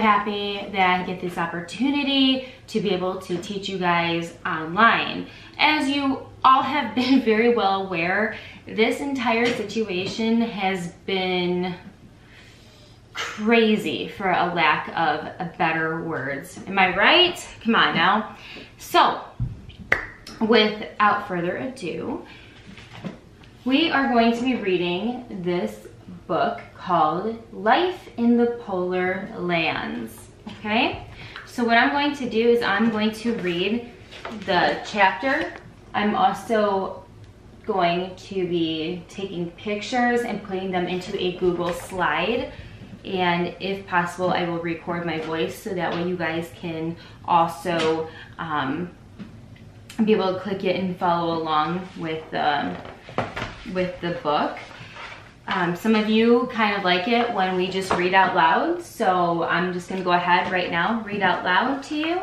happy that I get this opportunity to be able to teach you guys online. As you all have been very well aware, this entire situation has been crazy for a lack of better words. Am I right? Come on now. So, without further ado, we are going to be reading this book called Life in the Polar Lands, okay? So what I'm going to do is I'm going to read the chapter. I'm also going to be taking pictures and putting them into a Google slide and if possible I will record my voice so that way you guys can also um, be able to click it and follow along with um, with the book. Um, some of you kind of like it when we just read out loud, so I'm just gonna go ahead right now, read out loud to you.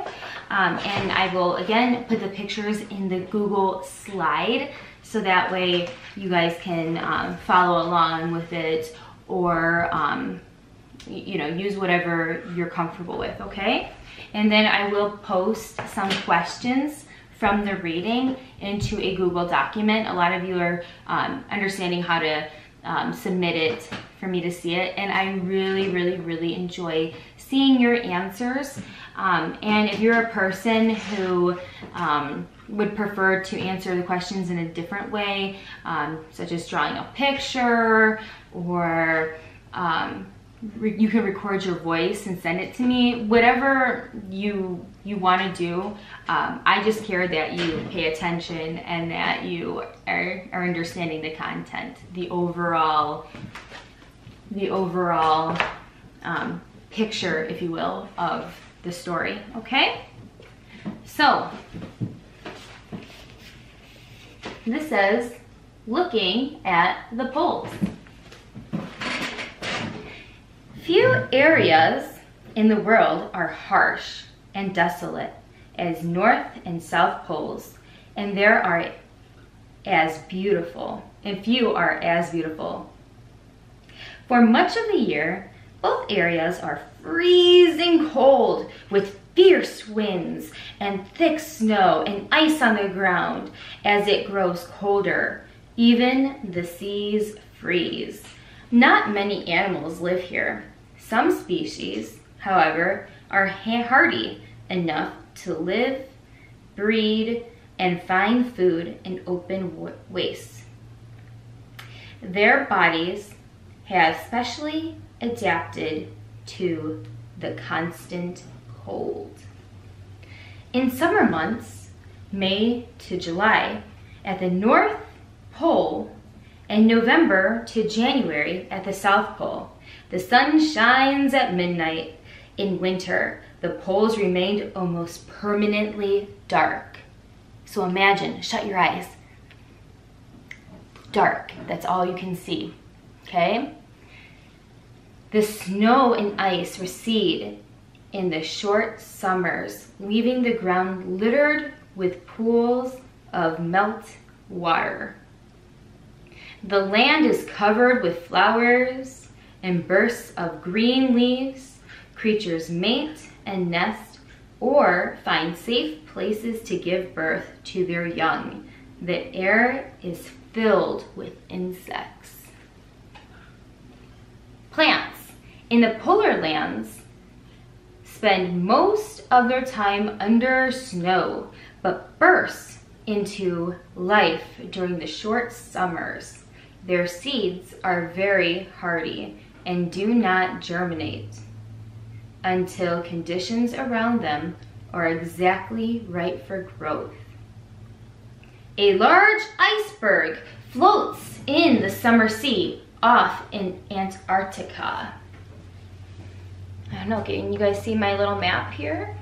Um, and I will, again, put the pictures in the Google slide, so that way you guys can um, follow along with it or, um, you know, use whatever you're comfortable with, okay? And then I will post some questions from the reading into a Google document. A lot of you are um, understanding how to um, submit it for me to see it. And I really, really, really enjoy seeing your answers. Um, and if you're a person who um, would prefer to answer the questions in a different way, um, such as drawing a picture or um, you can record your voice and send it to me. Whatever you you want to do um, i just care that you pay attention and that you are, are understanding the content. The overall the overall um, picture if you will of the story okay? So this says looking at the poles Few areas in the world are harsh and desolate as North and South Poles, and there are as beautiful, and few are as beautiful. For much of the year, both areas are freezing cold with fierce winds and thick snow and ice on the ground as it grows colder. Even the seas freeze. Not many animals live here. Some species, however, are hardy enough to live, breed, and find food in open wastes. Their bodies have specially adapted to the constant cold. In summer months, May to July, at the North Pole, and November to January at the South Pole, the sun shines at midnight. In winter, the poles remained almost permanently dark. So imagine, shut your eyes. Dark, that's all you can see, okay? The snow and ice recede in the short summers, leaving the ground littered with pools of melt water. The land is covered with flowers, and bursts of green leaves, creatures mate and nest or find safe places to give birth to their young. The air is filled with insects. Plants in the polar lands spend most of their time under snow, but burst into life during the short summers. Their seeds are very hardy and do not germinate until conditions around them are exactly right for growth. A large iceberg floats in the summer sea off in Antarctica. I don't know, can you guys see my little map here?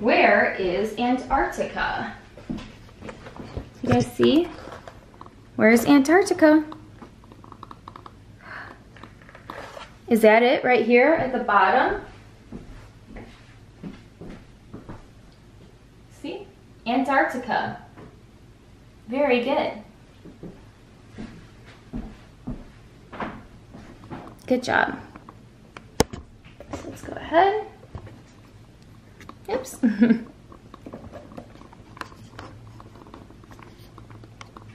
Where is Antarctica? You guys see? Where's Antarctica? Is that it right here at the bottom? See? Antarctica. Very good. Good job. Let's go ahead. Oops.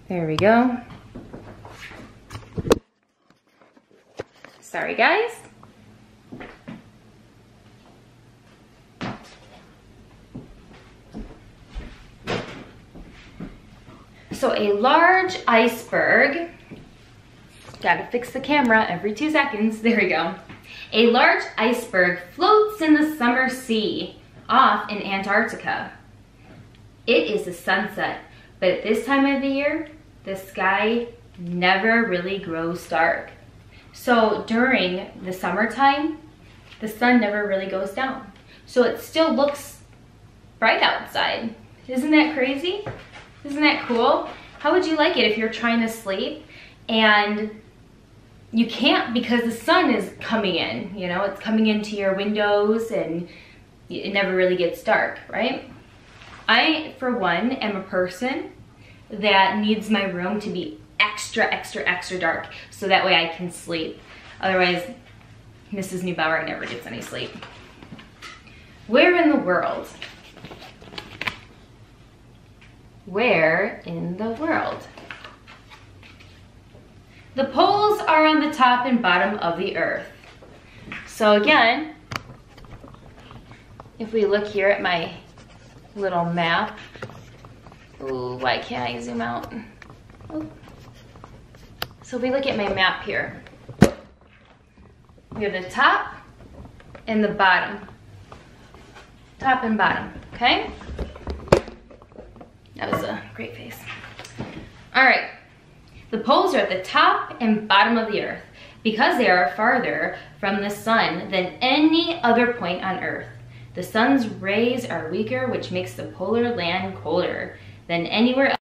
there we go. Sorry guys. So a large iceberg, gotta fix the camera every two seconds, there we go. A large iceberg floats in the summer sea off in Antarctica. It is a sunset, but at this time of the year, the sky never really grows dark. So during the summertime, the sun never really goes down. So it still looks bright outside. Isn't that crazy? Isn't that cool? How would you like it if you're trying to sleep and you can't because the sun is coming in, you know, it's coming into your windows and it never really gets dark, right? I, for one, am a person that needs my room to be extra, extra, extra dark so that way I can sleep. Otherwise, Mrs. Neubauer never gets any sleep. Where in the world? Where in the world? The poles are on the top and bottom of the earth. So again, if we look here at my little map, ooh, why can't I zoom out? So if we look at my map here, we have the top and the bottom. Top and bottom, okay? That was a great face. All right, the poles are at the top and bottom of the earth because they are farther from the sun than any other point on earth. The sun's rays are weaker, which makes the polar land colder than anywhere